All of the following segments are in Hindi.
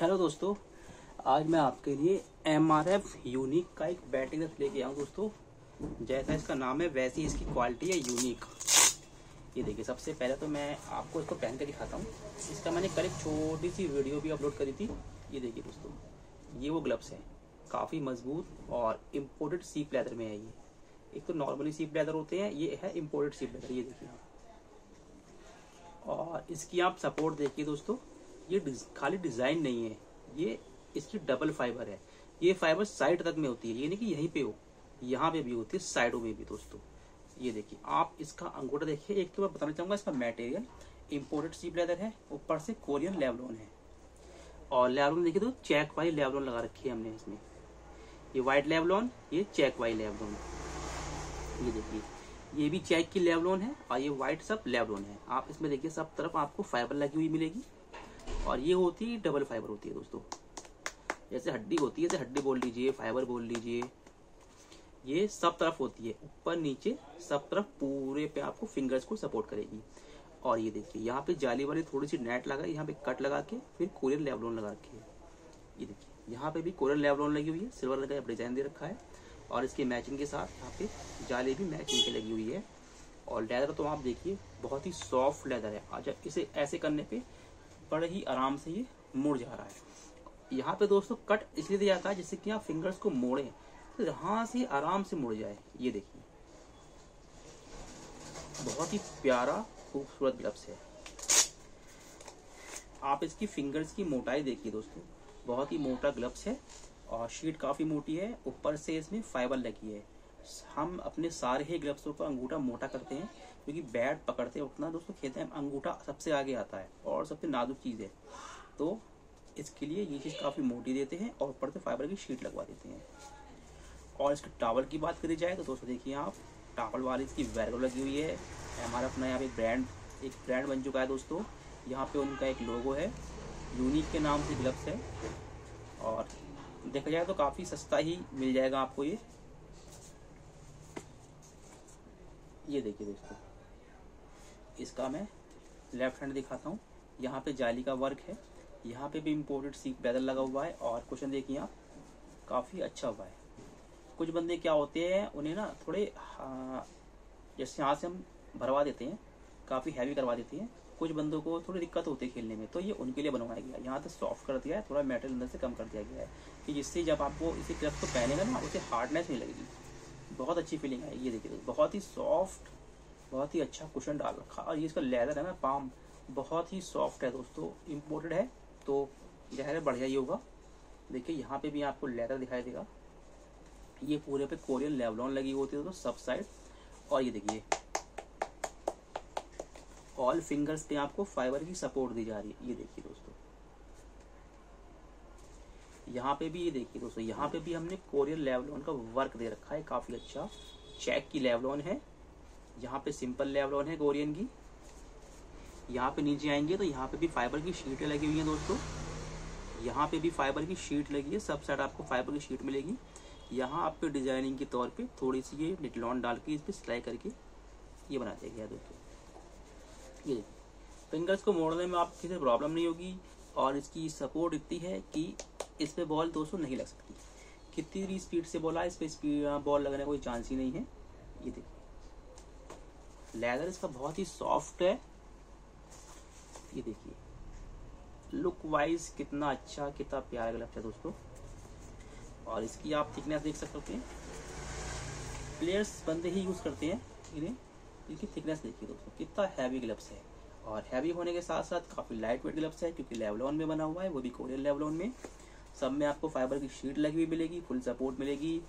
हेलो दोस्तों, आज मैं आपके लिए एम आर एफ़ यूनिक का एक बैटरी बैटिंग लेके आऊँ दोस्तों, जैसा इसका नाम है, वैसी इसकी क्वालिटी है यूनिक ये देखिए, सबसे पहले तो मैं आपको इसको पहन कर दिखाता हूँ। इसका मैंने कल एक छोटी सी वीडियो भी अपलोड करी थी। ये देखिए दोस्तों, ये वो ग्लव्स हैं। काफ़ी मज़बूत और इम्पोर्टेड सीप लेदर में है ये। एक तो नॉर्मली सीप लेदर होते हैं, ये है इम्पोर्टेड सीप लेदर ये देखिए। और इसकी आप सपोर्ट देखिए दोस्तों। ये खाली डिज़ाइन नहीं है। ये इसकी डबल फाइबर है। ये फाइबर साइड तक में होती है। ये नहीं कि यहीं पे हो। यहाँ पे भी होती है साइडों में भी दोस्तों। ये देखिए, आप इसका अंगूठा देखिए। एक तो मैं बताना चाहूँगा, इसका मटेरियल इम्पोर्टेड सीप लेदर है। ऊपर से कोरियन लेवलोन है। और लेवलोन देखिए तो चेक वाली लेवलोन लगा रखी है हमने इसमें। ये व्हाइट लेवलोन ये चेक वाली लेवलोन ये देखिए, ये भी चेक की लेवलोन है और ये व्हाइट सब लेवलोन है। आप इसमें देखिए, सब तरफ़ आपको फाइबर लगी हुई मिलेगी। और ये होती है डबल फाइबर होती है दोस्तों। जैसे हड्डी होती है, जैसे हड्डी बोल लीजिए फाइबर बोल लीजिए। ये सब तरफ़ होती है, ऊपर नीचे सब तरफ़ पूरे पे आपको फिंगर्स को सपोर्ट करेगी। और ये देखिए, यहाँ पे जाली वाली थोड़ी सी नेट लगा यहाँ पे कट लगा के, फिर कोरियन लेवलोन लगा है ये देखिए, यहाँ पे भी कोरियन लेवलोन लगी हुई है सिल्वर लगा डिज़ाइन दे रखा है। और इसके मैचिंग के साथ यहाँ पे जाली भी मैचिंग की लगी हुई है। और लेदर तो आप देखिए, बहुत ही सॉफ्ट लेदर है। अच्छा इसे ऐसे करने पे बड़े ही आराम से ये मुड़ जा रहा है। यहाँ पे दोस्तों कट इसलिए दिया जाता है जिससे कि आप फिंगर्स को मोड़े तो यहाँ से आराम से मुड़ जाए। ये देखिए। बहुत ही प्यारा, खूबसूरत ग्लव्स है। आप इसकी फिंगर्स की मोटाई देखिए दोस्तों। बहुत ही मोटा ग्लव्स है और शीट काफ़ी मोटी है। ऊपर से इसमें फाइबर लगी है। हम अपने सारे ही ग्लव्सों का अंगूठा मोटा करते हैं। क्योंकि बैट पकड़ते वक्त ना दोस्तों खेलते हैं, अंगूठा सबसे आगे आता है और सबसे नाजुक चीज़ है। तो इसके लिए ये चीज़ काफ़ी मोटी देते हैं और ऊपर से फाइबर की शीट लगवा देते हैं। और इसके टावल की बात करी जाए तो दोस्तों देखिए आप, टावल वाली इसकी वैरगो लगी हुई है। हमारा अपना यहाँ पे ब्रांड एक ब्रांड बन चुका है दोस्तों। यहाँ पे उनका एक लोगो है यूनिक के नाम से ग्लव्स है। और देखा जाए तो काफ़ी सस्ता ही मिल जाएगा आपको ये। ये देखिए दोस्तों। इसका मैं लेफ़्ट हैंड दिखाता हूँ। यहाँ पे जाली का वर्क है। यहाँ पे भी इम्पोर्टेड सीट पैदल लगा हुआ है और क्वेश्चन देखिए आप, काफ़ी अच्छा हुआ है। कुछ बंदे क्या होते हैं, उन्हें ना थोड़े जैसे यहाँ से हम भरवा देते हैं, काफ़ी हैवी करवा देते हैं। कुछ बंदों को थोड़ी दिक्कत होती है खेलने में तो ये उनके लिए बनवाया गया यहाँ तो सॉफ्ट कर दिया है, थोड़ा मेटल अंदर से कम कर दिया गया है कि जिससे जब आपको इसी क्लब को पहनेगा ना, उसे हार्डनेस नहीं लगेगी। बहुत अच्छी फीलिंग है ये देखिए, बहुत ही सॉफ्ट बहुत ही अच्छा कुशन डाल रखा। और ये इसका लेदर है ना पाम बहुत ही सॉफ्ट है दोस्तों। इम्पोर्टेड है तो जहर बढ़िया ही होगा। देखिए, यहाँ पे भी आपको लेदर दिखाई देगा। ये पूरे पे कोरियन लेवलॉन लगी होती है दोस्तों, सब साइड और ये देखिए ऑल फिंगर्स पे आपको फाइबर की सपोर्ट दी जा रही है। ये देखिए दोस्तों। यहाँ पे भी ये देखिए दोस्तों, यहाँ पे भी हमने कोरियन लेवलॉन का वर्क दे रखा है, काफ़ी अच्छा। चेक की लेवलॉन है। यहाँ पे सिंपल लेवलॉन है कोरियन की। यहाँ पे नीचे आएँगे तो यहाँ पे भी फाइबर की शीटें लगी हुई हैं दोस्तों। यहाँ पे भी फाइबर की शीट लगी है, सब साइड आपको फाइबर की शीट मिलेगी। यहाँ आपके डिज़ाइनिंग के तौर पे थोड़ी सी ये निटलॉन डाल के इस पर सिलाई करके ये बना दिया गया दोस्तों। ये फिंगर्स को मोड़ने में आप किसी प्रॉब्लम नहीं होगी और इसकी सपोर्ट इतनी है कि इस पर बॉल दोस्तों नहीं लग सकती। कितनी भी स्पीड से बॉल आए, इस पर स्पीड बॉल लगने का कोई चांस ही नहीं है। ये देखिए लेदर इसका बहुत ही सॉफ्ट है। ये देखिए। लुक वाइज कितना अच्छा कितना प्यारा लगता है दोस्तों। और इसकी आप थिकनेस देख सकते हैं प्लेयर्स बंदे ही यूज़ करते हैं इन्हें। इनकी थिकनेस देखिए दोस्तों, कितना हैवी ग्लव्स है। और हैवी होने के साथ साथ काफ़ी लाइट वेट ग्लव्स है, क्योंकि लेवलॉन में बना हुआ है, वो भी कोरियन लेवलॉन में। सब में आपको फाइबर की शीट लगी हुई मिलेगी फुल सपोर्ट मिलेगी।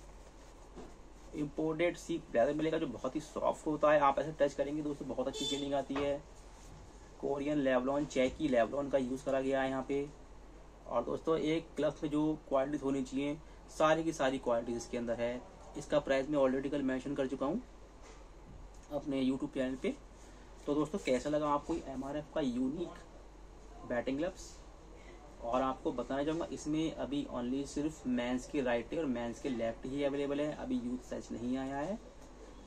इम्पोर्टेड सी ब्लेजर मिलेगा जो बहुत ही सॉफ्ट होता है। आप ऐसे टच करेंगे दोस्तों बहुत अच्छी फीलिंग आती है। कोरियन लेवलॉन चैकी लेवलॉन का यूज़ करा गया है यहाँ पे। और दोस्तों, एक ग्लव्स में जो क्वालिटीज होनी चाहिए, सारी की सारी क्वालिटीज इसके अंदर है। इसका प्राइस मैं ऑलरेडी कल मेंशन कर चुका हूँ अपने यूट्यूब चैनल पे। तो दोस्तों, कैसा लगा आपको एमआरएफ का यूनिक बैटिंग ग्लव्स और आपको बताना चाहूँगा, इसमें अभी ओनली सिर्फ़ मेंस के राइट और मेंस के लेफ़्ट ही अवेलेबल है। अभी यूथ साइज़ नहीं आया है।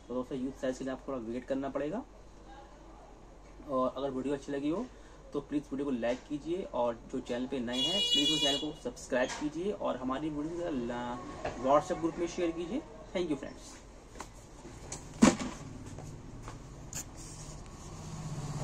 तो दोस्तों यूथ साइज़ के लिए आपको थोड़ा वेट करना पड़ेगा। और अगर वीडियो अच्छी लगी हो तो प्लीज़ वीडियो को लाइक कीजिए और जो चैनल पे नए हैं प्लीज़ उस चैनल को सब्सक्राइब कीजिए और हमारी वीडियो व्हाट्सएप ग्रुप में शेयर कीजिए। Thank you friends